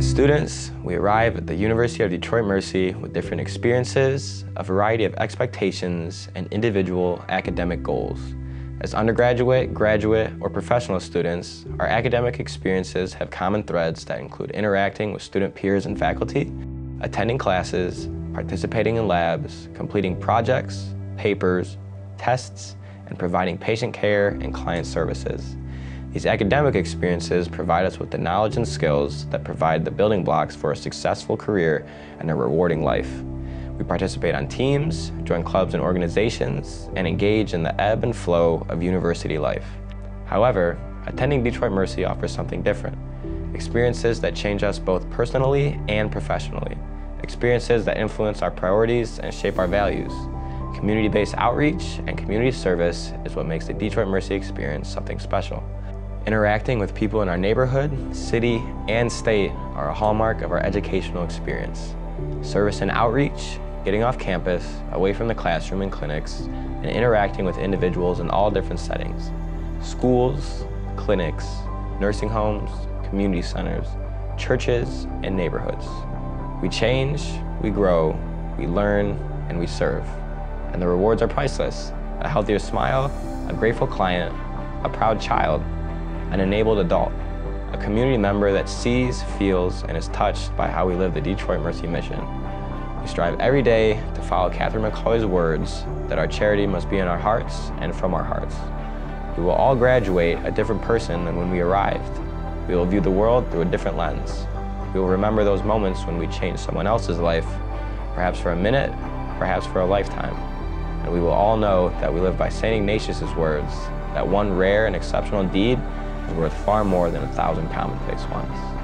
students, we arrive at the University of Detroit Mercy with different experiences, a variety of expectations, and individual academic goals. As undergraduate, graduate, or professional students, our academic experiences have common threads that include interacting with student peers and faculty, attending classes, participating in labs, completing projects, papers, tests, and providing patient care and client services. These academic experiences provide us with the knowledge and skills that provide the building blocks for a successful career and a rewarding life. We participate on teams, join clubs and organizations, and engage in the ebb and flow of university life. However, attending Detroit Mercy offers something different, experiences that change us both personally and professionally, experiences that influence our priorities and shape our values. Community-based outreach and community service is what makes the Detroit Mercy experience something special. Interacting with people in our neighborhood, city, and state are a hallmark of our educational experience. Service and outreach getting off campus, away from the classroom and clinics, and interacting with individuals in all different settings. Schools, clinics, nursing homes, community centers, churches, and neighborhoods. We change, we grow, we learn, and we serve. And the rewards are priceless. A healthier smile, a grateful client, a proud child, an enabled adult, a community member that sees, feels, and is touched by how we live the Detroit Mercy mission. We strive every day to follow Catherine McAuley's words that our charity must be in our hearts and from our hearts. We will all graduate a different person than when we arrived. We will view the world through a different lens. We will remember those moments when we changed someone else's life, perhaps for a minute, perhaps for a lifetime. And we will all know that we live by St. Ignatius' words, that one rare and exceptional deed worth far more than a thousand commonplace ones.